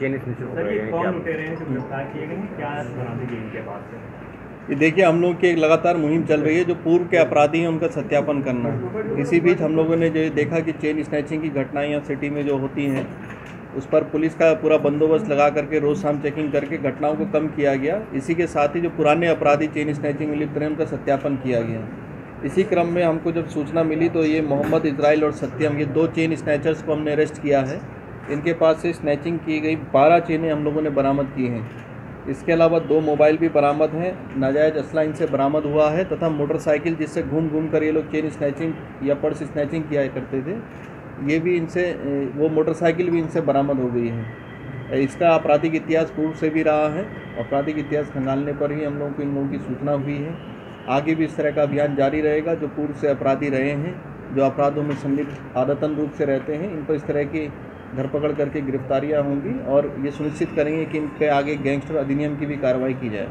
Chain snatcher sir ये कौन लुटेरे हैं जो गिरफ़्तार किए गए हैं? क्या बरामदगी इनके पास से? ये देखिए हम लोग की एक लगातार मुहिम चल रही है जो पूर्व के अपराधी हैं उनका सत्यापन करना। इसी बीच हम लोगों ने जो देखा कि चेन स्नैचिंग की घटनाएँ यहाँ सिटी में जो होती हैं उस पर पुलिस का पूरा बंदोबस्त लगा करके रोज़ शाम चेकिंग करके घटनाओं को कम किया गया। इसी के साथ ही जो पुराने अपराधी चेन स्नैचिंग में लिप्त रहे उनका सत्यापन किया गया। इसी क्रम में हमको जब सूचना मिली तो ये मोहम्मद इसराइल और सत्यम ये दो चेन स्नैचर्स को हमने अरेस्ट किया है। इनके पास से स्नैचिंग की गई बारह चेनें हम लोगों ने बरामद की हैं। इसके अलावा दो मोबाइल भी बरामद हैं। नाजायज़ असला इनसे बरामद हुआ है तथा मोटरसाइकिल जिससे घूम घूम कर ये लोग चेन स्नैचिंग या पर्स स्नैचिंग किया करते थे, ये भी इनसे, वो मोटरसाइकिल भी इनसे बरामद हो गई है। इसका आपराधिक इतिहास पूर्व से भी रहा है। आपराधिक इतिहास खंगालने पर ही हम लोगों को इन लोगों की सूचना हुई है। आगे भी इस तरह का अभियान जारी रहेगा जो पूर्व से अपराधी रहे हैं, जो अपराधों में संलिप्त आदतन रूप से रहते हैं। इन पर इस तरह की धरपकड़ करके गिरफ्तारियाँ होंगी और ये सुनिश्चित करेंगे कि इनके आगे गैंगस्टर अधिनियम की भी कार्रवाई की जाए।